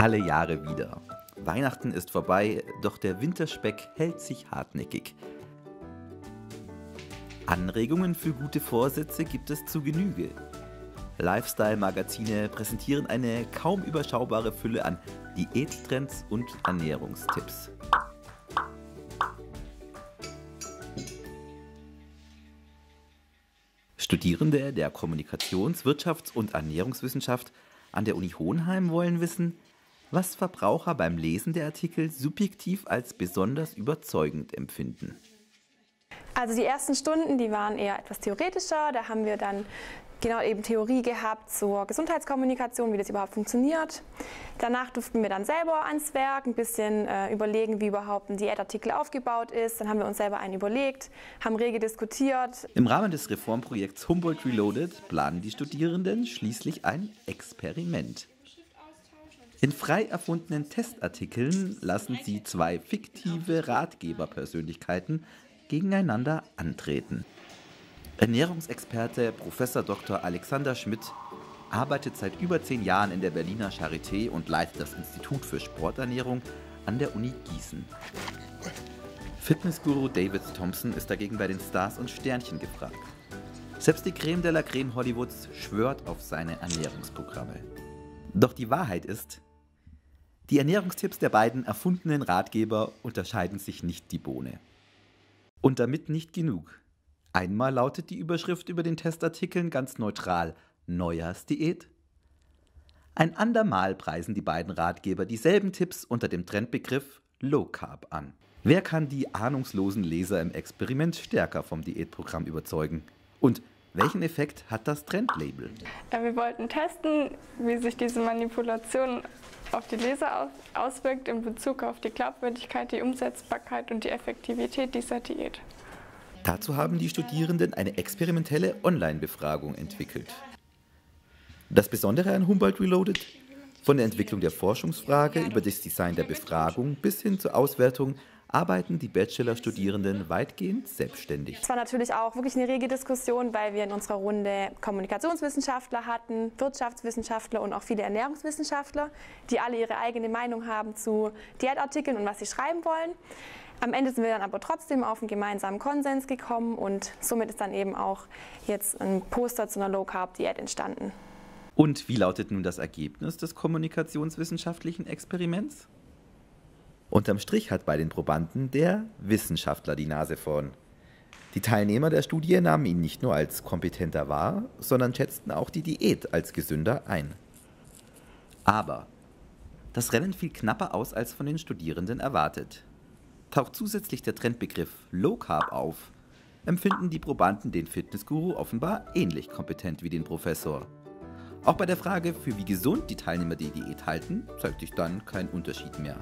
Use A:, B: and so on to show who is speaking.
A: Alle Jahre wieder. Weihnachten ist vorbei, doch der Winterspeck hält sich hartnäckig. Anregungen für gute Vorsätze gibt es zu Genüge. Lifestyle-Magazine präsentieren eine kaum überschaubare Fülle an Diättrends und Ernährungstipps. Studierende der Kommunikations-, Wirtschafts- und Ernährungswissenschaft an der Uni Hohenheim wollen wissen, was Verbraucher beim Lesen der Artikel subjektiv als besonders überzeugend empfinden.
B: Also die ersten Stunden, die waren eher etwas theoretischer. Da haben wir dann genau eben Theorie gehabt zur Gesundheitskommunikation, wie das überhaupt funktioniert. Danach durften wir dann selber ans Werk, ein bisschen äh, überlegen, wie überhaupt ein Diätartikel aufgebaut ist. Dann haben wir uns selber einen überlegt, haben rege diskutiert.
A: Im Rahmen des Reformprojekts Humboldt Reloaded planen die Studierenden schließlich ein Experiment. In frei erfundenen Testartikeln lassen sie zwei fiktive Ratgeberpersönlichkeiten gegeneinander antreten. Ernährungsexperte Prof. Dr. Alexander Schmidt arbeitet seit über zehn Jahren in der Berliner Charité und leitet das Institut für Sporternährung an der Uni Gießen. Fitnessguru David Thompson ist dagegen bei den Stars und Sternchen gefragt. Selbst die Creme de la Creme Hollywoods schwört auf seine Ernährungsprogramme. Doch die Wahrheit ist, die Ernährungstipps der beiden erfundenen Ratgeber unterscheiden sich nicht die Bohne. Und damit nicht genug. Einmal lautet die Überschrift über den Testartikeln ganz neutral Neujahrsdiät. Ein andermal preisen die beiden Ratgeber dieselben Tipps unter dem Trendbegriff Low Carb an. Wer kann die ahnungslosen Leser im Experiment stärker vom Diätprogramm überzeugen? Und welchen Effekt hat das Trendlabel?
C: Wir wollten testen, wie sich diese Manipulation auf die Leser auswirkt in Bezug auf die Glaubwürdigkeit, die Umsetzbarkeit und die Effektivität dieser Diät.
A: Dazu haben die Studierenden eine experimentelle Online-Befragung entwickelt. Das Besondere an Humboldt Reloaded? Von der Entwicklung der Forschungsfrage über das Design der Befragung bis hin zur Auswertung arbeiten die Bachelorstudierenden weitgehend selbstständig.
B: Es war natürlich auch wirklich eine rege Diskussion, weil wir in unserer Runde Kommunikationswissenschaftler hatten, Wirtschaftswissenschaftler und auch viele Ernährungswissenschaftler, die alle ihre eigene Meinung haben zu Diätartikeln und was sie schreiben wollen. Am Ende sind wir dann aber trotzdem auf einen gemeinsamen Konsens gekommen und somit ist dann eben auch jetzt ein Poster zu einer Low Carb Diät entstanden.
A: Und wie lautet nun das Ergebnis des kommunikationswissenschaftlichen Experiments? Unterm Strich hat bei den Probanden der Wissenschaftler die Nase vorn. Die Teilnehmer der Studie nahmen ihn nicht nur als kompetenter wahr, sondern schätzten auch die Diät als gesünder ein. Aber das Rennen fiel knapper aus als von den Studierenden erwartet. Taucht zusätzlich der Trendbegriff Low Carb auf, empfinden die Probanden den Fitnessguru offenbar ähnlich kompetent wie den Professor. Auch bei der Frage, für wie gesund die Teilnehmer die Diät halten, zeigt sich dann kein Unterschied mehr.